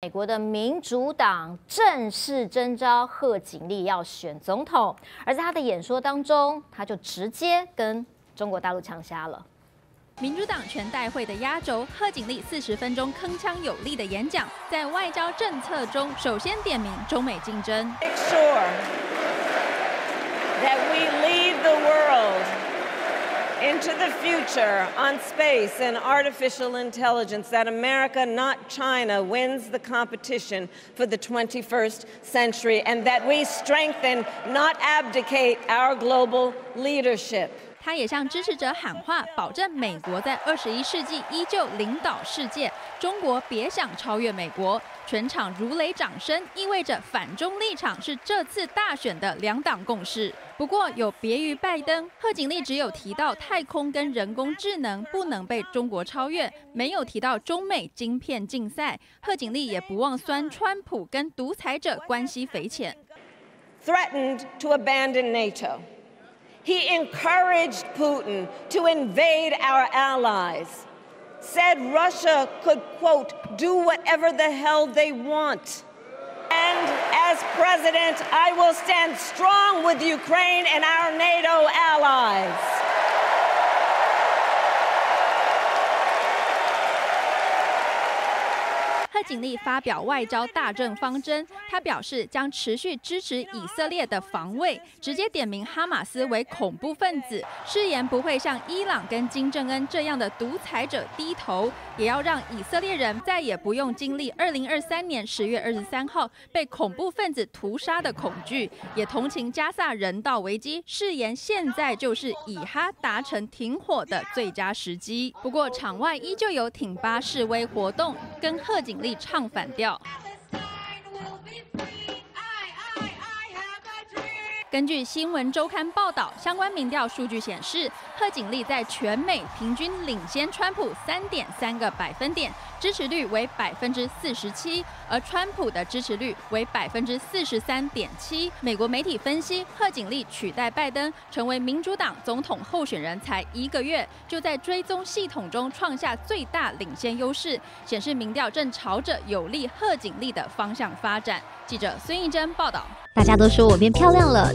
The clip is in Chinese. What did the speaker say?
美国的民主党正式征召贺锦丽要选总统，而在他的演说当中，他就直接跟中国大陆呛瞎了。民主党全代会的压轴，贺锦丽四十分钟铿锵有力的演讲，在外交政策中首先点名中美竞争。Make sure into the future on space and artificial intelligence, that America, not China, wins the competition for the 21st century, and that we strengthen, not abdicate, our global leadership. 他也向支持者喊话，保证美国在二十一世纪依旧领导世界，中国别想超越美国。全场如雷掌声，意味着反中立场是这次大选的两党共识。不过，有别于拜登，贺锦丽只有提到太空跟人工智能不能被中国超越，没有提到中美晶片竞赛。贺锦丽也不忘酸川普跟独裁者关系匪浅。Threatened to abandon NATO. He encouraged Putin to invade our allies, said Russia could, quote, do whatever the hell they want. And as president, I will stand strong with Ukraine and our NATO allies. 贺锦丽发表外交大政方针，他表示将持续支持以色列的防卫，直接点名哈马斯为恐怖分子，誓言不会向伊朗跟金正恩这样的独裁者低头，也要让以色列人再也不用经历二零二三年十月二十三号被恐怖分子屠杀的恐惧，也同情加萨人道危机，誓言现在就是以哈达成停火的最佳时机。不过场外依旧有挺巴示威活动，跟贺锦丽。唱反调。根据新闻周刊报道，相关民调数据显示，贺锦丽在全美平均领先川普三点三个百分点，支持率为百分之四十七，而川普的支持率为百分之四十三点七。美国媒体分析，贺锦丽取代拜登成为民主党总统候选人才一个月，就在追踪系统中创下最大领先优势，显示民调正朝着有利贺锦丽的方向发展。记者孙艺珍报道。大家都说我变漂亮了，